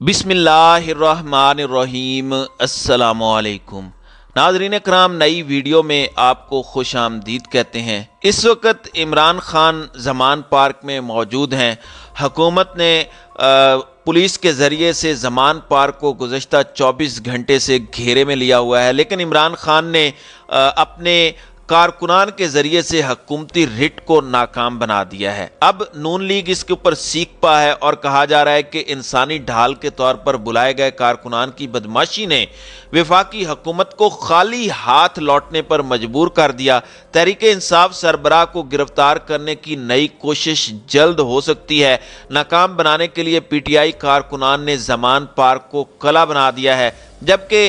बिसमीम असलकुम नाजरीन कराम नई वीडियो में आपको खुश आमदीद कहते हैं। इस वक्त इमरान खान जमान पार्क में मौजूद हैं। हकूमत ने पुलिस के ज़रिए से जमान पार्क को गुज्त 24 घंटे से घेरे में लिया हुआ है। लेकिन इमरान खान ने अपने कारकुनान के ज़रिए से हकूमती रिट को नाकाम बना दिया है। अब नून लीग इसके ऊपर सीख पा है और कहा जा रहा है कि इंसानी ढाल के तौर पर बुलाए गए कारकुनान की बदमाशी ने विफाकी हकूमत को खाली हाथ लौटने पर मजबूर कर दिया। तहरीक इंसाफ सरबराह को गिरफ़्तार करने की नई कोशिश जल्द हो सकती है। नाकाम बनाने के लिए पी टी आई कारकुनान ने जमान पार्क को कला बना दिया है। जबकि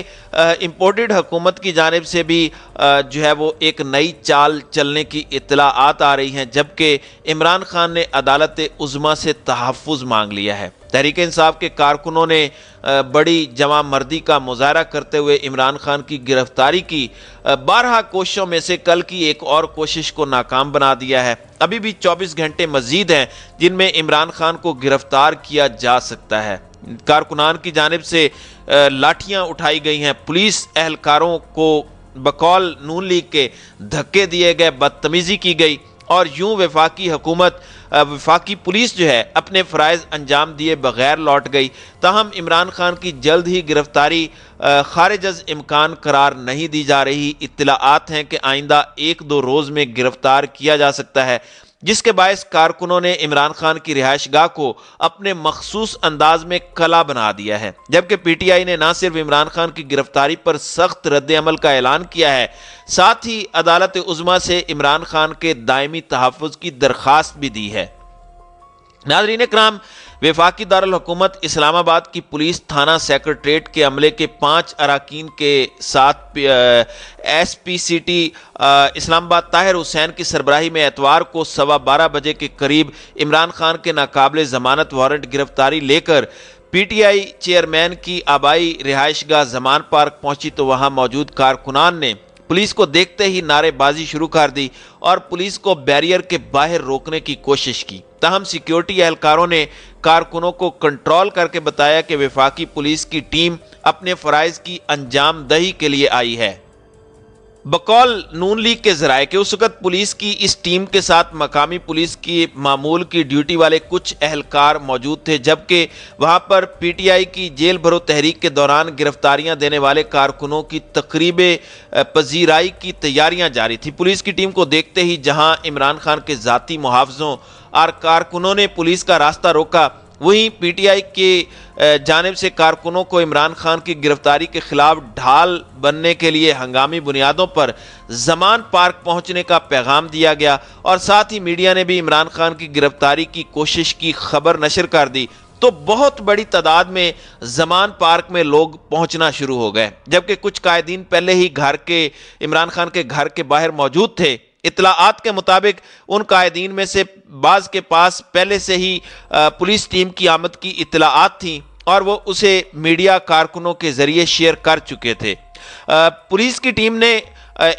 इम्पोर्टेड हुकूमत की जानब से भी जो है वो एक नई चाल चलने की इतलात आ रही हैं, जबकि इमरान खान ने अदालत उज़मा से तहफ़ मांग लिया है। तहरीक इंसाफ के कारकुनों ने बड़ी जमा मर्दी का मुजाहरा करते हुए इमरान खान की गिरफ्तारी की बारह कोशिशों में से कल की एक और कोशिश को नाकाम बना दिया है। अभी भी 24 घंटे मजीद हैं, जिनमें इमरान खान को गिरफ़्तार किया जा सकता है। कारकुनान की जानब से लाठियाँ उठाई गई हैं। पुलिस एहलकारों को बकौल नून लीग के धक्के दिए गए, बदतमीज़ी की गई और यूँ वफाकी हुकूमत वफाकी पुलिस जो है, अपने फ़रज़ अंजाम दिए बगैर लौट गई। तहम इमरान खान की जल्द ही गिरफ्तारी खारिज इम्कान करार नहीं दी जा रही। इतलात हैं कि आइंदा एक दो रोज़ में गिरफ़्तार किया जा सकता है। जिसके बायस कारकुनों ने इमरान खान की रिहाइश गाह को अपने मखसूस अंदाज में कला बना दिया है। जबकि पी टी आई ने न सिर्फ़ इमरान खान की गिरफ्तारी पर सख्त रद्द अमल का ऐलान किया है, साथ ही अदालत उजमा से इमरान खान के दायमी तहफ़ की दरख्वास्त भी दी है। नाजरीन कराम विफाकी दारकूमत इस्लामाबाद की पुलिस थाना सेक्रेटरेट के अमले के पाँच अरकान के साथ S P C T Islamabad Tahir Hussain की सरबराही में एतवार को सवा बारह बजे के करीब इमरान खान के नाकबले ज़मानत वारंट गिरफ्तारी लेकर पी टी आई चेयरमैन की आबाई रिहाइश गाह जमान पार्क पहुँची तो वहाँ मौजूद कारकुनान ने पुलिस को देखते ही नारेबाजी शुरू कर दी और पुलिस को बैरियर के बाहर रोकने की कोशिश की। तहम सिक्योरिटी एहलकारों ने कारकुनों को कंट्रोल करके बताया कि विफाकी पुलिस की टीम अपने फ़राइज़ की अंजाम दही के लिए आई है। बकौल नून लीग के जराए के उस वक्त पुलिस की इस टीम के साथ मकामी पुलिस की मामूल की ड्यूटी वाले कुछ अहलकार मौजूद थे, जबकि वहाँ पर पीटीआई की जेल भरो तहरीक के दौरान गिरफ्तारियाँ देने वाले कारकुनों की तकरीब पजीराई की तैयारियाँ जारी थी। पुलिस की टीम को देखते ही जहाँ इमरान खान के ज़ाती मुहावजों और कारकुनों ने पुलिस का रास्ता रोका वहीं पीटीआई के जानब से कारकुनों को इमरान खान की गिरफ्तारी के खिलाफ ढाल बनने के लिए हंगामी बुनियादों पर जमान पार्क पहुँचने का पैगाम दिया गया और साथ ही मीडिया ने भी इमरान खान की गिरफ्तारी की कोशिश की खबर नशर कर दी। तो बहुत बड़ी तादाद में जमान पार्क में लोग पहुँचना शुरू हो गए, जबकि कुछ कायदीन पहले ही घर के, इमरान खान के घर के बाहर मौजूद थे। इतलात के मुताबिक उन कायदीन में से बाज़ के पास पहले से ही पुलिस टीम की आमद की इतलात थी और वो उसे मीडिया कारकुनों के ज़रिए शेयर कर चुके थे। पुलिस की टीम ने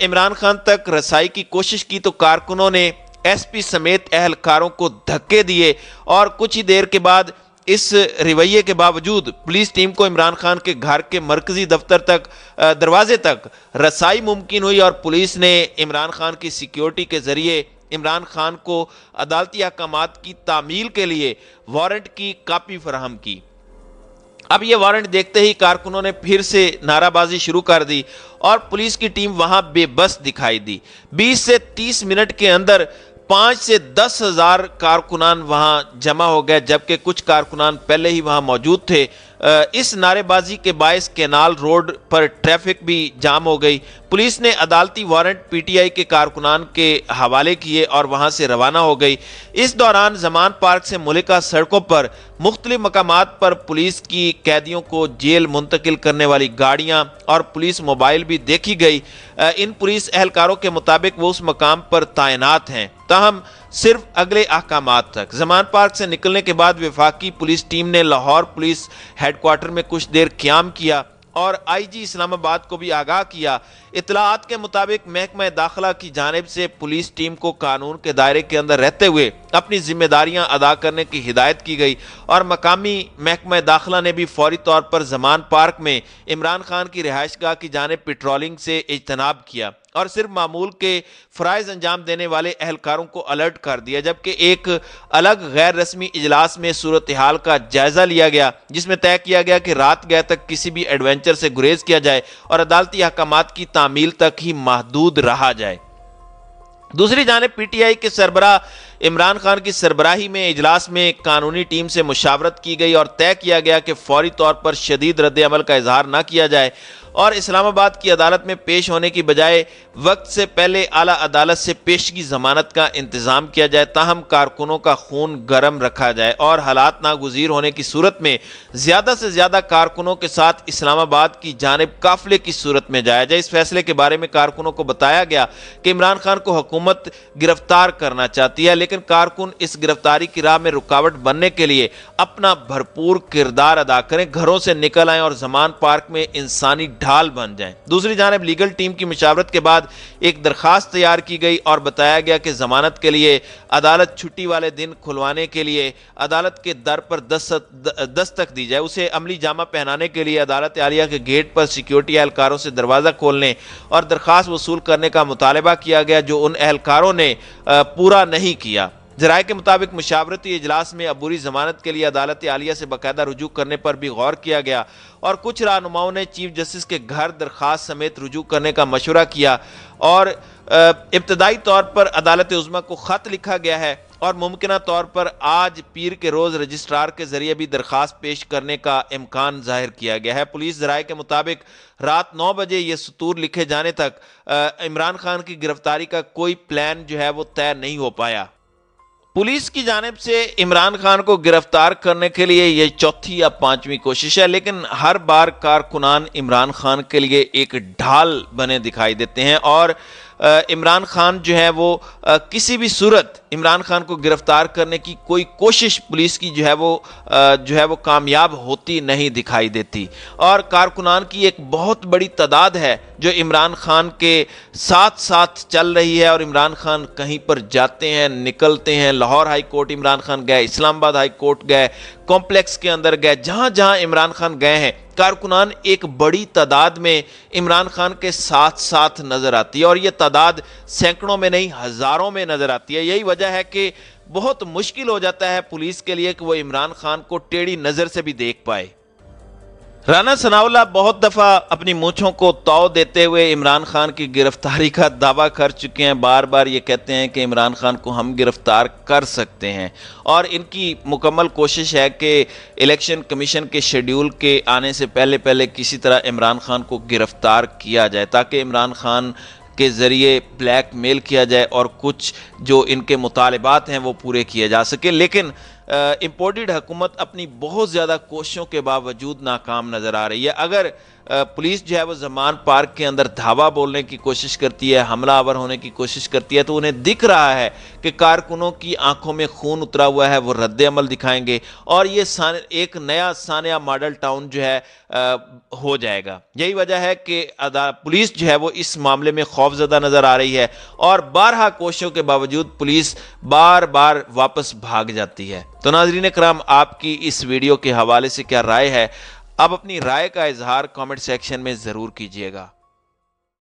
इमरान खान तक रसाई की कोशिश की तो कारकुनों ने एसपी समेत अहलकारों को धक्के दिए और कुछ ही देर के बाद इस रवैये के बावजूद पुलिस टीम को इमरान खान के घर के मरकजी दफ्तर तक दरवाजे तक रसाई मुमकिन हुई और पुलिस ने इमरान खान की सिक्योरिटी के ज़रिए इमरान खान को अदालती अहकाम की तामील के लिए वारंट की कापी फराहम की। अब यह वारंट देखते ही कारकुनों ने फिर से नाराबाजी शुरू कर दी और पुलिस की टीम वहाँ बेबस दिखाई दी। 20 से 30 मिनट के अंदर पाँच से दस हज़ार कारकुनान वहाँ जमा हो गए, जबकि कुछ कारकुनान पहले ही वहाँ मौजूद थे। इस नारेबाजी के बायस केनाल रोड पर ट्रैफ़िक भी जाम हो गई। पुलिस ने अदालती वारंट पीटीआई के कारकुनान के हवाले किए और वहाँ से रवाना हो गई। इस दौरान जमान पार्क से मुलिका सड़कों पर, मुख्तलि मकाम पर पुलिस की कैदियों को जेल मुंतकिल करने वाली गाड़ियाँ और पुलिस मोबाइल भी देखी गई। इन पुलिस एहलकारों के मुताबिक वो उस मकाम पर तैनात हैं। ताहम सिर्फ़ अगले अहकाम तक। जमान पार्क से निकलने के बाद विफाकी पुलिस टीम ने लाहौर पुलिस हेडक्वार्टर में कुछ देर क्याम किया और आईजी इस्लामाबाद को भी आगाह किया। इतलात के मुताबिक महकमा दाखिला की जानब से पुलिस टीम को कानून के दायरे के अंदर रहते हुए अपनी जिम्मेदारियाँ अदा करने की हिदायत की गई और मकामी महकमा दाखिला ने भी फौरी तौर पर जमान पार्क में इमरान खान की रिहाइश गाह की जानब पेट्रोलिंग से इजतनाब किया। और सिर्फ़ मामूल के फ़रज़ अंजाम देने वाले अहलकारों को अलर्ट कर दिया, जबकि एक अलग गैर रस्मी इजलास में सूरत हाल का जायज़ा लिया गया, जिसमें तय किया गया कि रात गए तक किसी भी एडवेंचर से गुरेज किया जाए और अदालती अहकाम की तामील तक ही महदूद रहा जाए। दूसरी जानब पी टी आई के सरबरा इमरान खान की सरबराही में इजलास में एक कानूनी टीम से मुशावरत की गई और तय किया गया कि फौरी तौर पर शदीद रद्द अमल का इजहार न किया जाए और इस्लामाबाद की अदालत में पेश होने की बजाय वक्त से पहले आला अदालत से पेशगी जमानत का इंतज़ाम किया जाए, ताहम कारकुनों का खून गर्म रखा जाए और हालात नागुजीर होने की सूरत में ज़्यादा से ज़्यादा कारकुनों के साथ इस्लामाबाद की जानब काफिले की सूरत में जाया जाए। इस फैसले के बारे में कारकुनों को बताया गया कि इमरान खान को हुकूमत गिरफ़्तार करना चाहती है, लेकिन कारकुन इस गिरफ्तारी की राह में रुकावट बनने के लिए अपना भरपूर किरदार अदा करें, घरों से निकल आए और जमान पार्क में इंसानी ढाल बन जाए। दूसरी जानब, लीगल टीम की मशावरत के बाद एक दरखास्त तैयार की गई और बताया गया कि जमानत के लिए, अदालत छुट्टी वाले दिन खुलवाने के लिए, अदालत के दर पर दस्तक दी जाए। उसे अमली जामा पहनाने के लिए अदालत आलिया के गेट पर सिक्योरिटी एहलकारों से दरवाज़ा खोलने और दरख्वास्त वसूल करने का मुतालबा किया गया, जो उन एहलकारों ने पूरा नहीं किया। जराये के मुताबिक मुशावरती इजलास में अबूरी जमानत के लिए अदालत आलिया से बाकायदा रुजू करने पर भी गौर किया गया और कुछ रहनुमाओं ने चीफ जस्टिस के घर दरख्वास्त समेत रुजू करने का मशवरा किया और इब्तदाई तौर पर अदालत उज़मा को ख़त लिखा गया है और मुमकिन तौर पर आज पीर के रोज़ रजिस्ट्रार के ज़रिए भी दरख्वास्त पेश करने का इम्कान ज़ाहिर किया गया है। पुलिस जराये के मुताबिक रात नौ बजे ये सतूर लिखे जाने तक इमरान खान की गिरफ्तारी का कोई प्लान जो है वो तय नहीं हो पाया। पुलिस की जानब से इमरान खान को गिरफ़्तार करने के लिए यह चौथी या पांचवी कोशिश है, लेकिन हर बार कारकुनान इमरान खान के लिए एक ढाल बने दिखाई देते हैं और इमरान खान जो है वो किसी भी सूरत इमरान खान को गिरफ़्तार करने की कोई कोशिश पुलिस की जो है वो जो है वो कामयाब होती नहीं दिखाई देती। और कारकुनान की एक बहुत बड़ी तादाद है जो इमरान खान के साथ साथ चल रही है और इमरान खान कहीं पर जाते हैं, निकलते हैं। लाहौर हाई कोर्ट इमरान खान गए, इस्लामाबाद हाई कोर्ट गए, कॉम्प्लेक्स के अंदर गए जहाँ जहाँ इमरान खान गए हैं कारकुनान एक बड़ी तादाद में इमरान खान के साथ साथ नज़र आती है और ये तादाद सैकड़ों में नहीं, हज़ारों में नज़र आती है। यही वजह है कि बहुत मुश्किल हो जाता है पुलिस के लिए कि वो इमरान खान को टेढ़ी नज़र से भी देख पाए। राना सनावला बहुत दफ़ा अपनी मूछों को ताव देते हुए इमरान खान की गिरफ्तारी का दावा कर चुके हैं। बार बार ये कहते हैं कि इमरान खान को हम गिरफ़्तार कर सकते हैं। और इनकी मुकम्मल कोशिश है कि इलेक्शन कमीशन के शेड्यूल के आने से पहले पहले किसी तरह इमरान खान को गिरफ़्तार किया जाए, ताकि इमरान खान के ज़रिए ब्लैक मेल किया जाए और कुछ जो इनके मुतालबात हैं वो पूरे किए जा सके। लेकिन इम्पोर्टेड हुकूमत अपनी बहुत ज़्यादा कोशिशों के बावजूद नाकाम नज़र आ रही है। अगर पुलिस जो है वो जमान पार्क के अंदर धावा बोलने की कोशिश करती है हमला हमलावर होने की कोशिश करती है तो उन्हें दिख रहा है कि कारकुनों की आँखों में खून उतरा हुआ है वो रद्द अमल दिखाएँगे और ये सान, एक नया सानिया मॉडल टाउन जो है आ, हो जाएगा। यही वजह है कि पुलिस जो है वो इस मामले में खौफजदा नज़र आ रही है और बारह कोशिशों के बावजूद पुलिस बार बार वापस भाग जाती है। तो नाजरीन कराम आपकी इस वीडियो के हवाले से क्या राय है? आप अपनी राय का इजहार कमेंट सेक्शन में ज़रूर कीजिएगा।